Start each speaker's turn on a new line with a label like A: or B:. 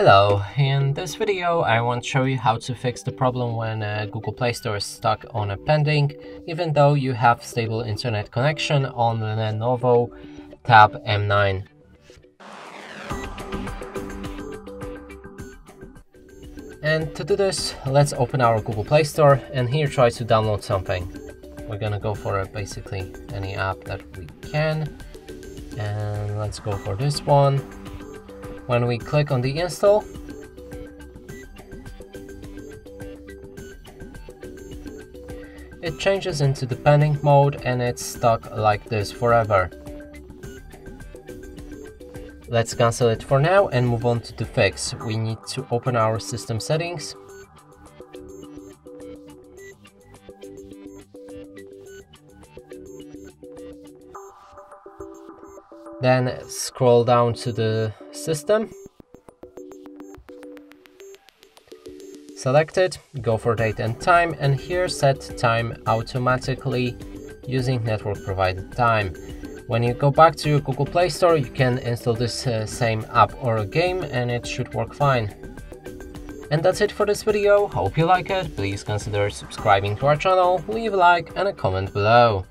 A: Hello, in this video I want to show you how to fix the problem when uh, Google Play Store is stuck on a pending, even though you have stable internet connection on the Lenovo Tab M9. And to do this, let's open our Google Play Store and here try to download something. We're gonna go for basically any app that we can. And let's go for this one. When we click on the install, it changes into the pending mode and it's stuck like this forever. Let's cancel it for now and move on to the fix. We need to open our system settings. Then scroll down to the system. Select it, go for date and time and here set time automatically using network provided time. When you go back to your Google Play Store, you can install this uh, same app or game and it should work fine. And that's it for this video, hope you like it, please consider subscribing to our channel, leave a like and a comment below.